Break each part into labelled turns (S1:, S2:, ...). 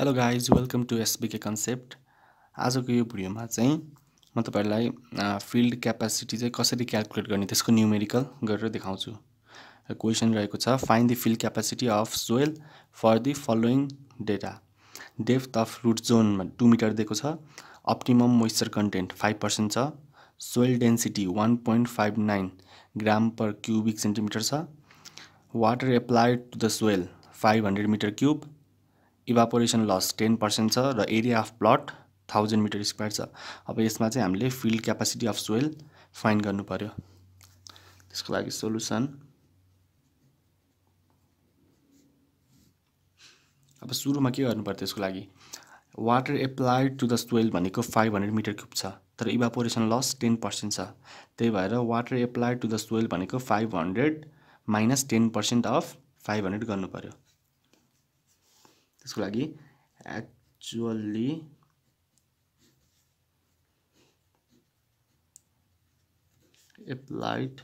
S1: Hello guys welcome to SBK concept आजको यो भिडियोमा चाहिँ म तपाईँहरूलाई फिल्ड क्यापासिटी चाहिँ कसरी क्यालकुलेट गर्ने त्यसको न्युमेरिकल गरेर देखाउँछु। क्वेसन रहेको छ find the field capacity of soil for the following data depth of root जोनमा टु मिटर दिएको छ। Optimum moisture content five percent छ। Soil density one point five nine gram per cubic centimetre छ। Water applied to the soil five hundred metre cube evaporation loss ten percent छ र area of plot thousand metre square छ। अब यसमा चाहिँ हामीले field capacity of soil find गर्नु पऱ्यो त्यसको लागि सोल्युसन अब सुरुमा के गर्नु पर्यो त्यसको लागि? Water applied to the soil भनेको फाइभ हन्ड्रेड मिटर क्युब छ तर इभापोरेसन लस टेन पर्सेन्ट छ। त्यही भएर water applied to the soil भनेको five hundred minus ten percent of five hundred गर्नु पऱ्यो त्यसको लागि एप्लाइड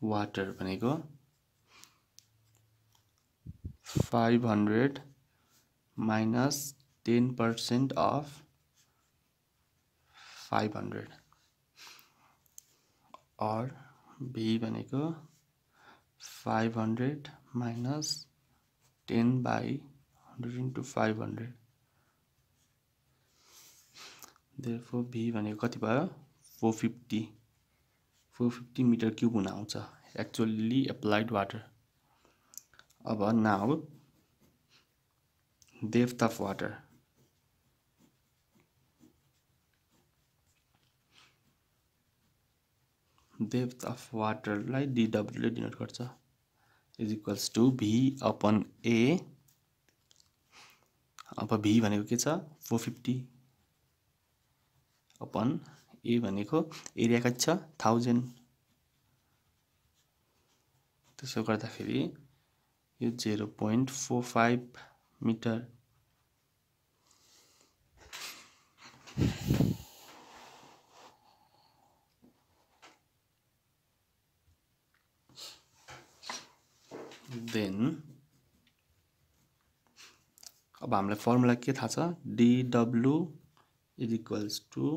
S1: वाटर भनेको five hundred minus ten percent of five hundred or V भनेको five hundred minus ten by hundred into five hundred therefore V भनेको कति भयो? Four fifty four fifty metre cube हुन आउँछ। एक्चुअली एप्लाइड वाटर अब now depth of water depth of वाटरलाई डिडब्ल्युले denote गर्छ। Is equals to V upon A अब V भनेको के छ? फोर फिफ्टी अपन ए भनेको एरिया कति छ? थाउजन्ड त्यसो गर्दाखेरि यो zero point four five metre then अब हामीलाई फर्मुला के थाहा छ? DW is equals to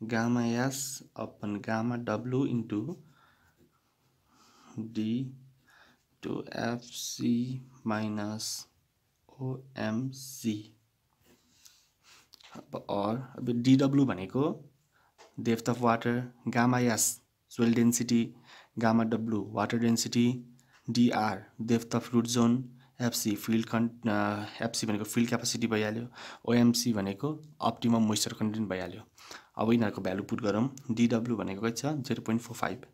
S1: gamma S upon gamma W into D to FC minus OMC अब अर अब डिडब्लु भनेको depth of water gamma S soil density gamma W water density DR of root zone FC field con FC भनेको field capacity भइहाल्यो OMC भनेको optimum moisture content भइहाल्यो। अब यिनीहरूको value put गरौँ। डिडब्लु भनेको कति छ zero point four five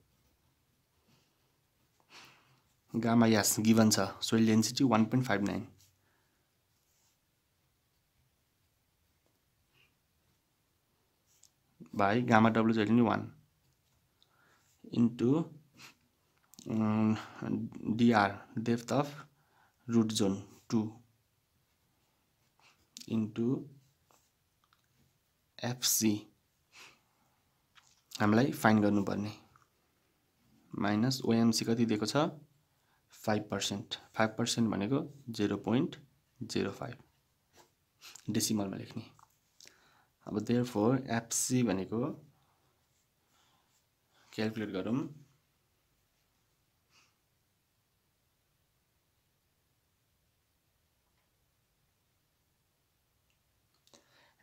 S1: gamma S given छ soil density one point five nine by gamma W जहिले नि one into DR depth of root zone two into FC. हामीलाई फाइन गर्नुपर्ने। माइनस ओएमसी कति दिएको छ? Five percent. फाइभ पर्सेन्ट भनेको zero point zero five. डेसिमलमा लेख्ने। अब देयर फोर एफसी भनेको क्यालकुलेट गरौँ।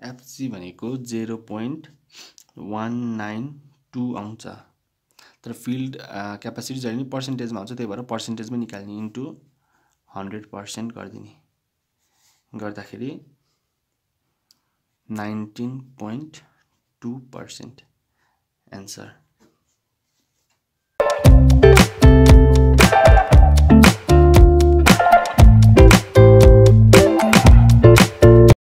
S1: एफसी भनेको zero point one nine two आउँछ। तर फिल्ड क्यापासिटी जहिले पनि पर्सेन्टेजमा आउँछ त्यही भएर पर्सेन्टेजमै निकाल्ने इन्टु हन्ड्रेड पर्सेन्ट गरिदिने। गर्दाखेरि nineteen point two percent answer